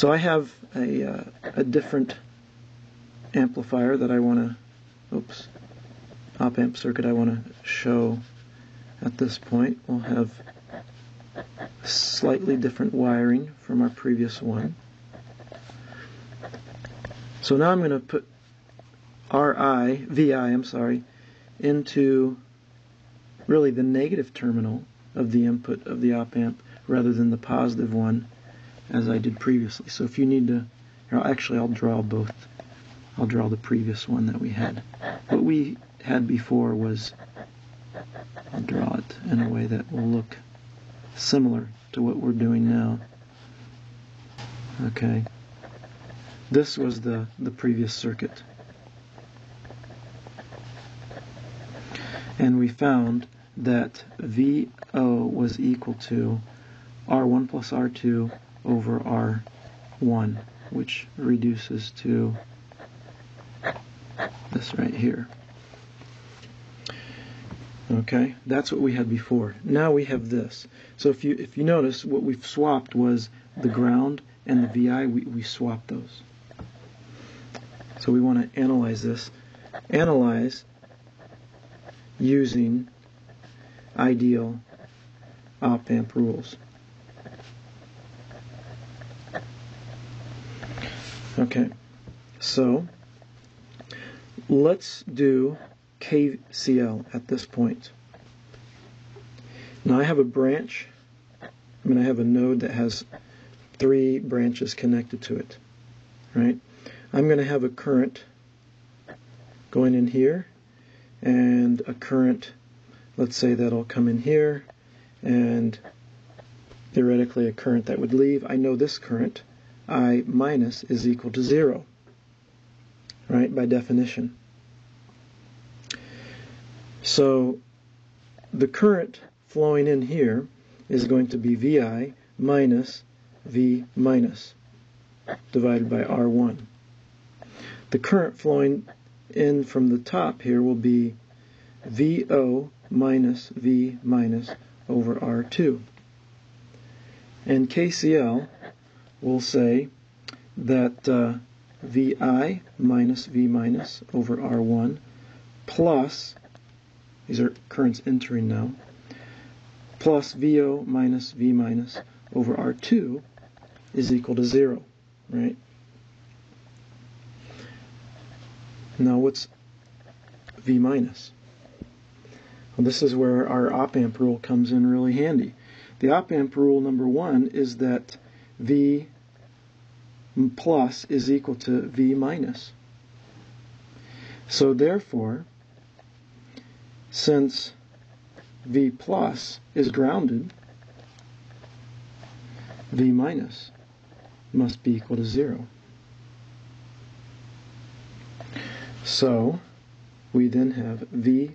So I have a, uh, a different amplifier that I want to, oops, op amp circuit I want to show at this point. We'll have slightly different wiring from our previous one. So now I'm going to put RI, VI, I'm sorry, into really the negative terminal of the input of the op amp rather than the positive one as I did previously. So if you need to, actually I'll draw both. I'll draw the previous one that we had. What we had before was, I'll draw it in a way that will look similar to what we're doing now. Okay. This was the, the previous circuit. And we found that VO was equal to R1 plus R2 over R1, which reduces to this right here. Okay, that's what we had before. Now we have this. So if you if you notice, what we've swapped was the ground and the VI. We, we swapped those. So we want to analyze this. Analyze using ideal op amp rules. Okay, so let's do KCL at this point. Now I have a branch, I mean I have a node that has three branches connected to it, right? I'm going to have a current going in here and a current, let's say that'll come in here and theoretically a current that would leave. I know this current, I minus, is equal to zero, right, by definition. So the current flowing in here is going to be VI minus V minus divided by R1. The current flowing in from the top here will be VO minus V minus over R2. And KCL will say that uh, VI minus V minus over R1 plus these are currents entering now. Plus VO minus V minus over R2 is equal to 0, right? Now what's V minus? Well, this is where our op amp rule comes in really handy. The op amp rule number one is that V plus is equal to V minus. So therefore, since V plus is grounded, V minus must be equal to 0. So we then have Vi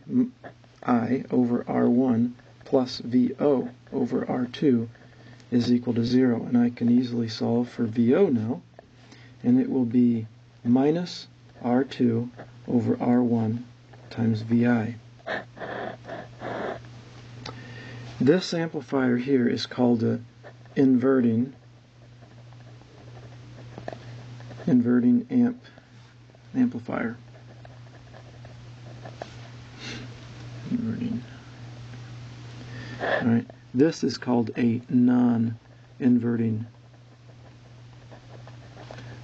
over R1 plus VO over R2 is equal to 0. And I can easily solve for VO now. And it will be minus R2 over R1 times VI. This amplifier here is called a inverting inverting amp amplifier. Inverting. All right. This is called a non-inverting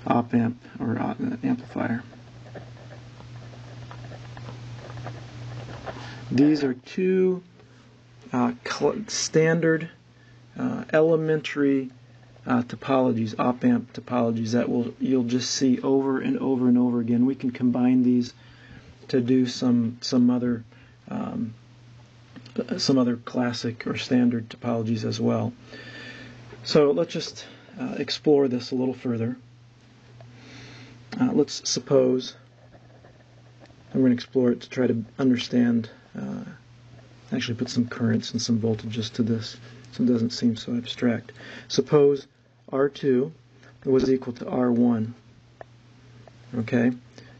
op amp or amplifier. These are two uh, standard uh, elementary uh, topologies, op amp topologies that will you'll just see over and over and over again. We can combine these to do some some other um, some other classic or standard topologies as well. So let's just uh, explore this a little further. Uh, let's suppose I'm going to explore it to try to understand uh, actually put some currents and some voltages to this so it doesn't seem so abstract. Suppose R2 was equal to R1, okay,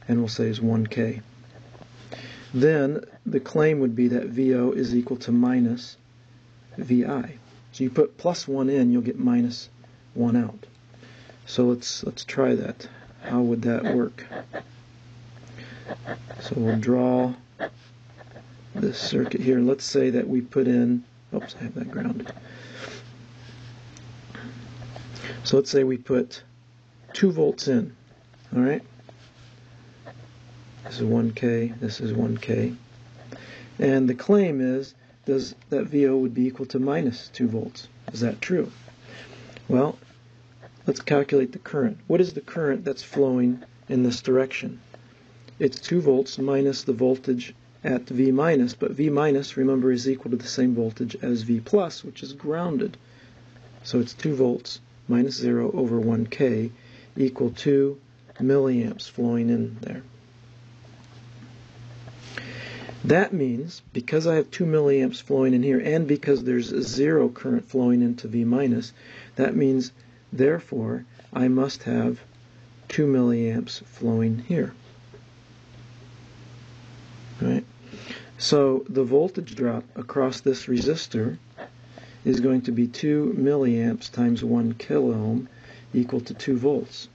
and we'll say is 1K. Then the claim would be that VO is equal to minus VI. So you put plus 1 in, you'll get minus 1 out. So let's let's try that. How would that work? So we'll draw this circuit here. Let's say that we put in, oops, I have that grounded. So let's say we put 2 volts in, all right? This is 1K, this is 1K. And the claim is does that VO would be equal to minus 2 volts. Is that true? Well, let's calculate the current. What is the current that's flowing in this direction? It's 2 volts minus the voltage at V minus, but V minus, remember, is equal to the same voltage as V plus, which is grounded. So it's 2 volts minus 0 over 1K equal to milliamps flowing in there. That means, because I have 2 milliamps flowing in here, and because there's zero current flowing into V minus, that means, therefore, I must have 2 milliamps flowing here. Right? So the voltage drop across this resistor is going to be 2 milliamps times 1 kiloohm equal to 2 volts.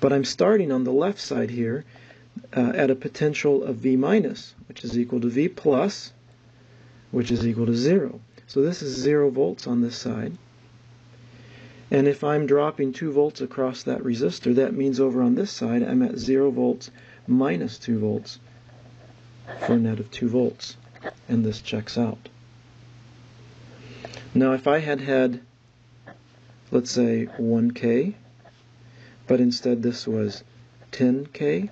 But I'm starting on the left side here uh, at a potential of V minus, which is equal to V plus, which is equal to 0. So this is 0 volts on this side. And if I'm dropping 2 volts across that resistor, that means over on this side I'm at 0 volts minus 2 volts for a net of 2 volts. And this checks out. Now if I had had, let's say 1K, but instead this was 10K,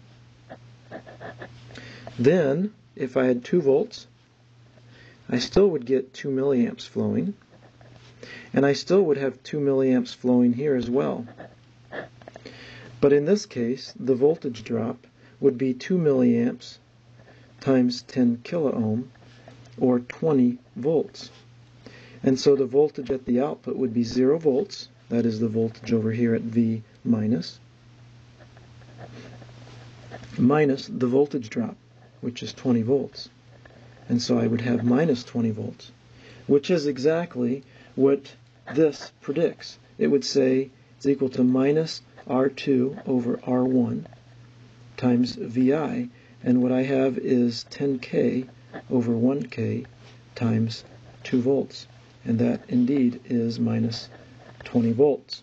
then, if I had 2 volts, I still would get 2 milliamps flowing, and I still would have 2 milliamps flowing here as well. But in this case, the voltage drop would be 2 milliamps times 10 kiloohm, or 20 volts. And so the voltage at the output would be 0 volts, that is the voltage over here at V minus, minus the voltage drop which is 20 volts. And so I would have minus 20 volts, which is exactly what this predicts. It would say it's equal to minus R2 over R1 times VI, and what I have is 10K over 1K times 2 volts, and that indeed is minus 20 volts.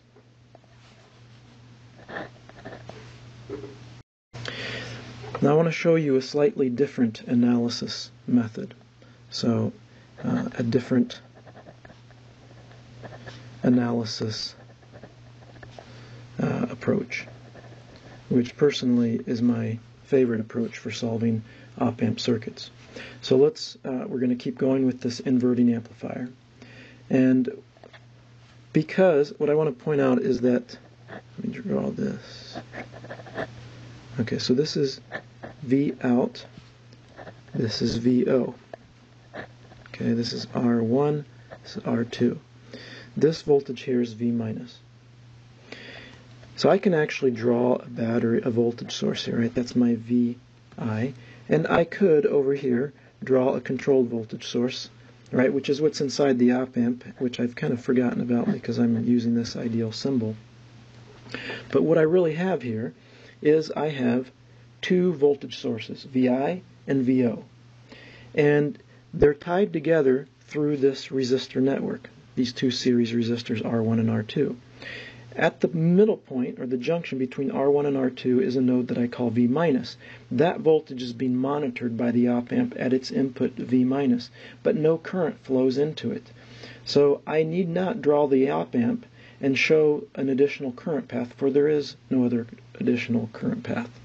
Now I want to show you a slightly different analysis method. So uh, a different analysis uh, approach, which personally is my favorite approach for solving op-amp circuits. So let's, uh, we're going to keep going with this inverting amplifier. And because what I want to point out is that, let me draw this. Okay, so this is V out. This is VO. Okay, this is R1, this is R2. This voltage here is V minus. So I can actually draw a battery, a voltage source here, right? That's my VI. And I could, over here, draw a controlled voltage source, right, which is what's inside the op amp, which I've kind of forgotten about because I'm using this ideal symbol. But what I really have here is I have two voltage sources, VI and VO. And they're tied together through this resistor network, these two series resistors R1 and R2. At the middle point, or the junction between R1 and R2, is a node that I call V minus. That voltage is being monitored by the op amp at its input V minus, but no current flows into it. So I need not draw the op amp and show an additional current path, for there is no other additional current path.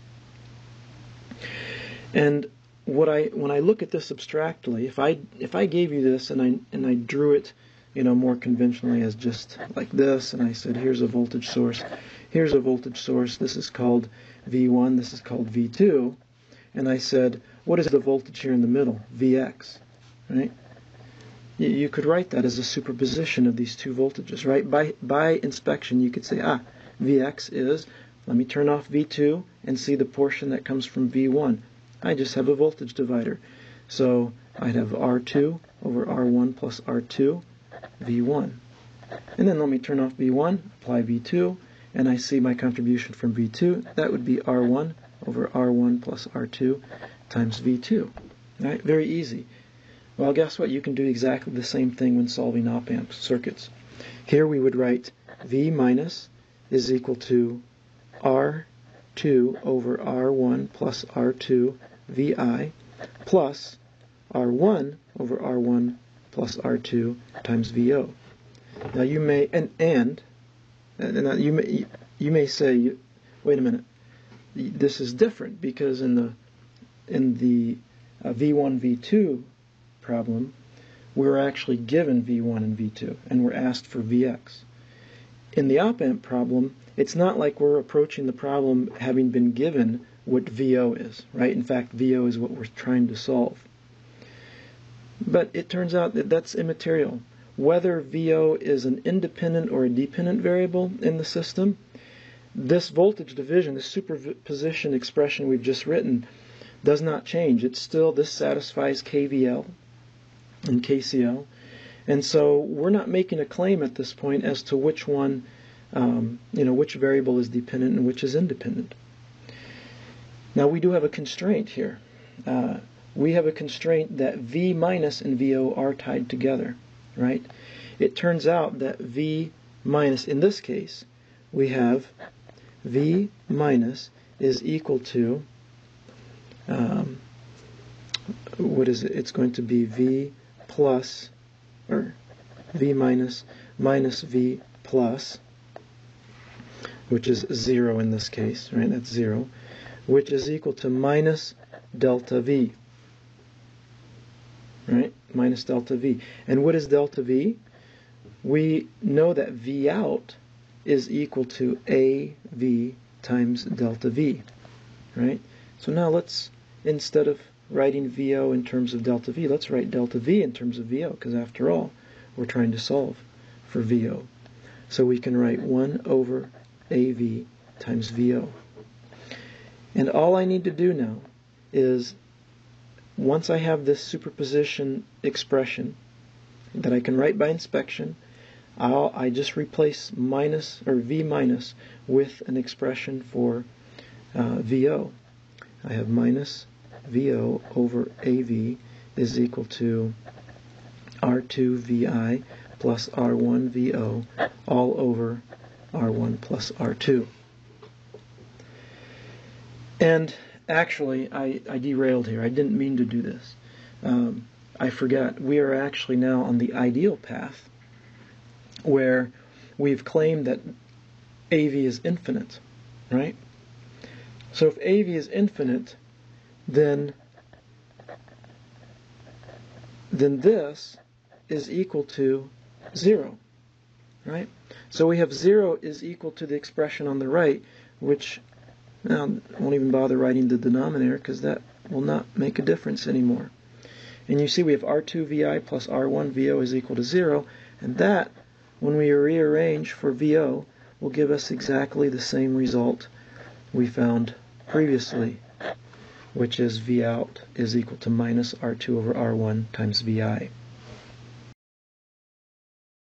And what I when I look at this abstractly, if I if I gave you this and I and I drew it, you know, more conventionally as just like this, and I said, here's a voltage source, here's a voltage source, this is called V1, this is called V2, and I said, what is the voltage here in the middle? Vx, right? You, could write that as a superposition of these two voltages, right? By by inspection, you could say, ah, Vx is, let me turn off V2 and see the portion that comes from V1. I just have a voltage divider. So I'd have R2 over R1 plus R2, V1. And then let me turn off V1, apply V2, and I see my contribution from V2. That would be R1 over R1 plus R2 times V2. Right? Very easy. Well, guess what? You can do exactly the same thing when solving op-amp circuits. Here we would write V minus is equal to R2 over R1 plus R2 VI plus R1 over R1 plus R2 times VO. Now you may and and and you may you may say, wait a minute, this is different because in the in the uh, V1 V2 problem, we're actually given V1 and V2, and we're asked for Vx. In the op-amp problem, it's not like we're approaching the problem having been given what VO is, right? In fact, VO is what we're trying to solve. But it turns out that that's immaterial. Whether VO is an independent or a dependent variable in the system, this voltage division, this superposition expression we've just written, does not change. It's still, this satisfies KVL, and KCL. And so we're not making a claim at this point as to which one, um, you know, which variable is dependent and which is independent. Now we do have a constraint here. Uh, we have a constraint that V minus and VO are tied together, right? It turns out that V minus, in this case, we have V minus is equal to, um, what is it? It's going to be V plus, or v minus, minus v plus, which is 0 in this case, right? That's 0, which is equal to minus delta v, right? Minus delta v. And what is delta v? We know that v out is equal to AV times delta V, right? So now let's, instead of writing VO in terms of delta V, let's write delta V in terms of VO, because after all, we're trying to solve for VO. So we can write 1 over AV times VO. And all I need to do now is, once I have this superposition expression that I can write by inspection, I'll, I just replace minus or V minus with an expression for uh, VO. I have minus VO over AV is equal to R2 VI plus R1 VO all over R1 plus R2. And actually, I, I derailed here. I didn't mean to do this. Um, I forgot. We are actually now on the ideal path where we've claimed that AV is infinite, right? So if AV is infinite, then then this is equal to 0, right? So we have 0 is equal to the expression on the right, which now I won't even bother writing the denominator because that will not make a difference anymore. And you see we have R2VI plus R1VO is equal to 0, and that, when we rearrange for VO, will give us exactly the same result we found previously which is V out is equal to minus R2 over R1 times VI.